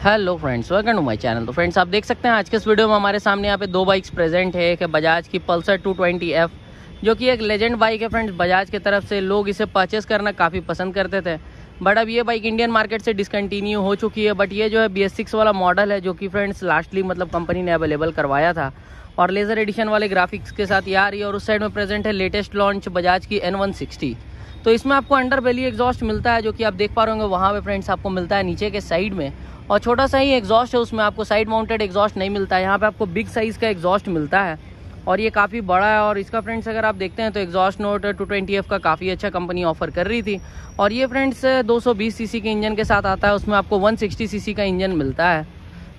Hello friends welcome to my channel तो friends आप देख सकते हैं आज के इस वीडियो में हमारे सामने यहाँ पे दो बाइक्स प्रेजेंट है। एक बजाज की पल्सर 220F जो कि एक लेजेंड बाइक है फ्रेंड्स बजाज की तरफ़ से लोग इसे परचेस करना काफ़ी पसंद करते थे। बट अब ये बाइक इंडियन मार्केट से डिसकंटिन्यू हो चुकी है। बट ये जो है बी वाला मॉडल है, जो कि फ्रेंड्स लास्टली मतलब कंपनी ने अवेलेबल करवाया था। और लेज़र एडिशन वाले ग्राफिक्स के साथ ये है और उस साइड में प्रेजेंट है लेटेस्ट लॉन्च बजाज की एन तो इसमें आपको अंडर बेली एग्जॉस्ट मिलता है, जो कि आप देख पा रहे होंगे। वहाँ पे फ्रेंड्स आपको मिलता है नीचे के साइड में। और छोटा सा ही एग्जॉस्ट है, उसमें आपको साइड माउंटेड एग्जॉस्ट नहीं मिलता है। यहाँ पे आपको बिग साइज़ का एग्जॉस्ट मिलता है। और ये काफ़ी बड़ा है, और इसका फ्रेंड्स अगर आप देखते हैं तो exhaust note two twenty F का काफ़ी अच्छा कंपनी ऑफ़र कर रही थी। और ये फ्रेंड्स 220 सीसी के इंजन के साथ आता है, उसमें आपको 160 सीसी का इंजन मिलता है।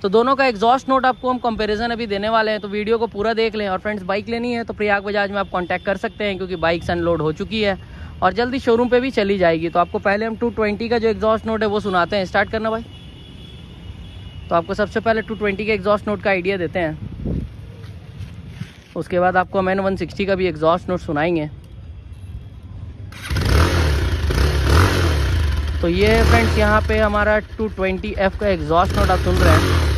तो दोनों का एग्जॉस्ट नोट आपको हम कंपैरिजन अभी देने वाले हैं तो वीडियो को पूरा देख लें। और फ्रेंड्स बाइक लेनी है तो प्रयाग बजाज में आप कॉन्टैक्ट कर सकते हैं, क्योंकि बाइक अनलोड हो चुकी है। और जल्दी शोरूम पर भी चली जाएगी। तो आपको पहले हम 220 का जो एग्जॉस्ट नोट है, वो सुनाते हैं। स्टार्ट करना भाई। तो आपको सबसे पहले 220 के एग्जॉस्ट नोट का आइडिया देते हैं। उसके बाद आपको मैन वन का भी एग्जॉस्ट नोट सुनाएँगे। तो ये फ्रेंड्स यहाँ पे हमारा 220F का एग्जॉस्ट नोट आप सुन रहे हैं।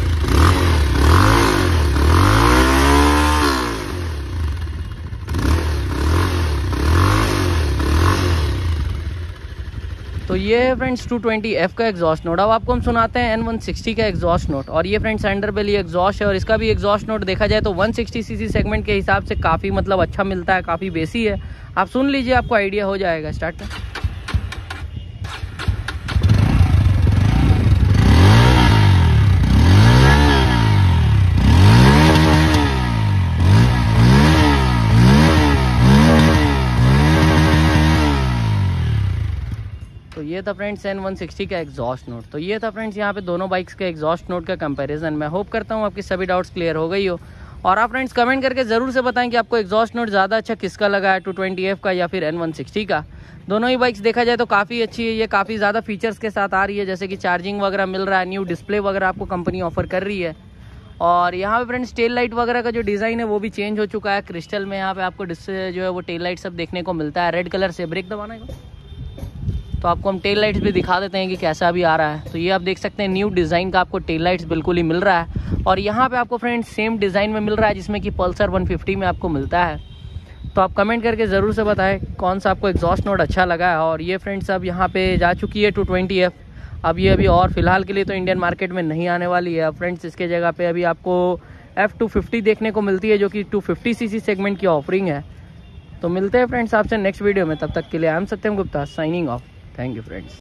तो ये है फ्रेंड्स 220F का एग्जॉस्ट नोट अब आपको हम सुनाते हैं N160 का एग्जॉस्ट नोट और ये फ्रेंड्स एंडर ये एग्जॉस्ट है और इसका भी एग्जॉस्ट नोट देखा जाए तो 160 सीसी सेगमेंट के हिसाब से काफ़ी मतलब अच्छा मिलता है, काफ़ी बेसी है। आप सुन लीजिए, आपको आइडिया हो जाएगा स्टार्ट ये था फ्रेंड्स एन वन सिक्सटी का एग्जॉस्ट नोट तो ये था फ्रेंड्स यहाँ पे दोनों बाइक्स के एग्जॉस्ट नोट का कंपैरिजन मैं होप करता हूँ आपकी सभी डाउट्स क्लियर हो गई हो। और आप फ्रेंड्स कमेंट करके ज़रूर से बताएँ कि आपको एग्जॉस्ट नोट ज़्यादा अच्छा किसका लगा है टू ट्वेंटी एफ़ का या फिर एन वन सिक्सटी का। दोनों ही बाइक्स देखा जाए तो काफ़ी अच्छी है। ये काफ़ी ज़्यादा फीचर्स के साथ आ रही है, जैसे कि चार्जिंग वगैरह मिल रहा है न्यू डिस्प्ले वगैरह आपको कंपनी ऑफ़र कर रही है। और यहाँ पे फ्रेंड्स टेल लाइट वगैरह का जो डिज़ाइन है, वो भी चेंज हो चुका है। क्रिस्टल में यहाँ पे आपको डिस्प्ले जो है वो टेल लाइट सब देखने को मिलता है। रेड कलर से ब्रेक दबाना है। तो आपको हम टेल लाइट्स भी दिखा देते हैं कि कैसा अभी आ रहा है। तो ये आप देख सकते हैं न्यू डिज़ाइन का आपको टेल लाइट्स बिल्कुल ही मिल रहा है। और यहाँ पे आपको फ्रेंड्स सेम डिज़ाइन में मिल रहा है, जिसमें कि पल्सर 150 में आपको मिलता है। तो आप कमेंट करके ज़रूर से बताएँ, कौन सा आपको एग्जॉस्ट नोट अच्छा लगा है। और ये फ्रेंड्स अब यहाँ पे जा चुकी है टू ट्वेंटी एफ़ अब ये अभी और फ़िलहाल के लिए तो इंडियन मार्केट में नहीं आने वाली है। फ्रेंड्स इसके जगह पे अभी आपको एफ़ टू फिफ्टी देखने को मिलती है, जो कि टू फिफ्टी सी सेगमेंट की ऑफरिंग है। तो मिलते हैं फ्रेंड्स आपसे नेक्स्ट वीडियो में। तब तक के लिए I am Satyam Gupta signing off thank you friends